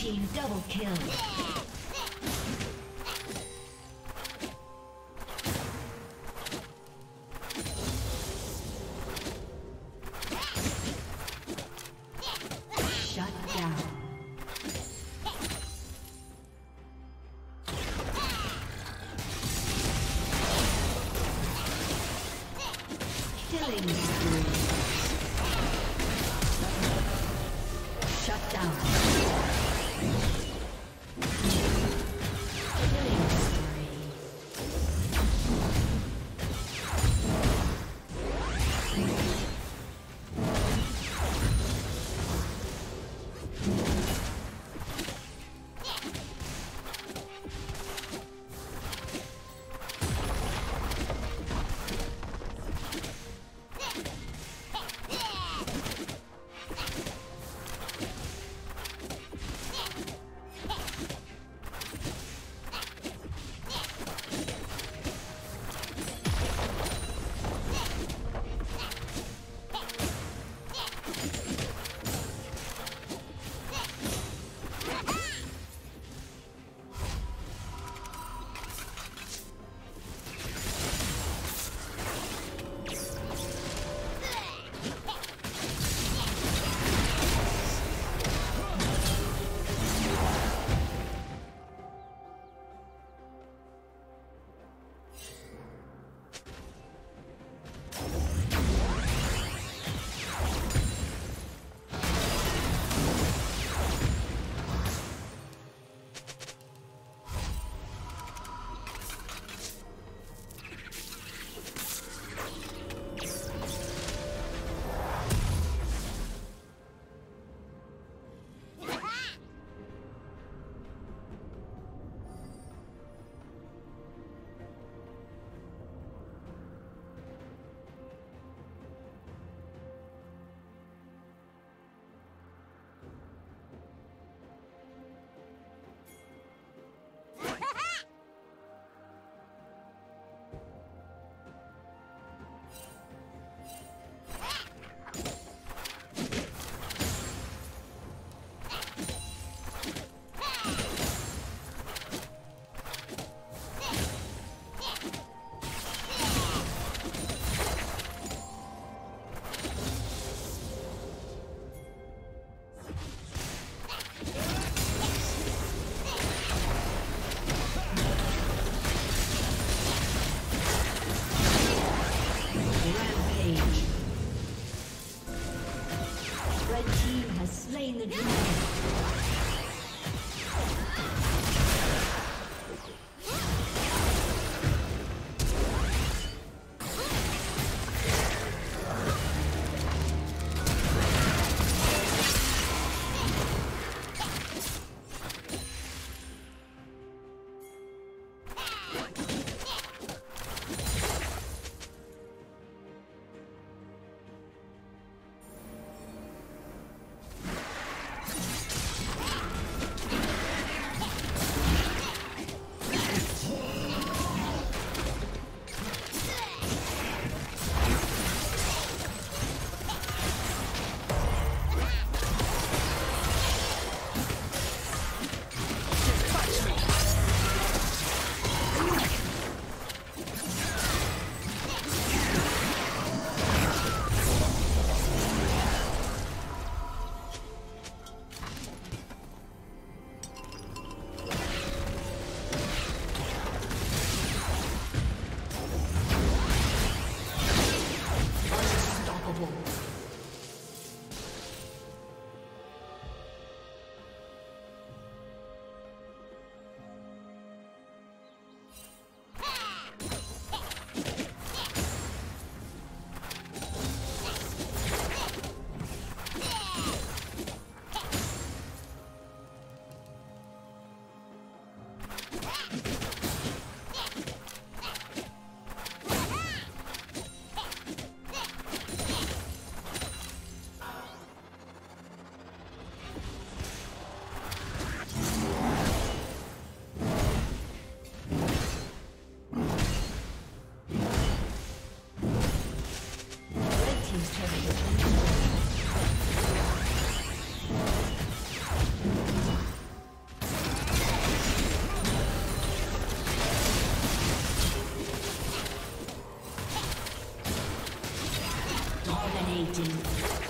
team double kill. Dominating.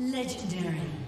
Legendary.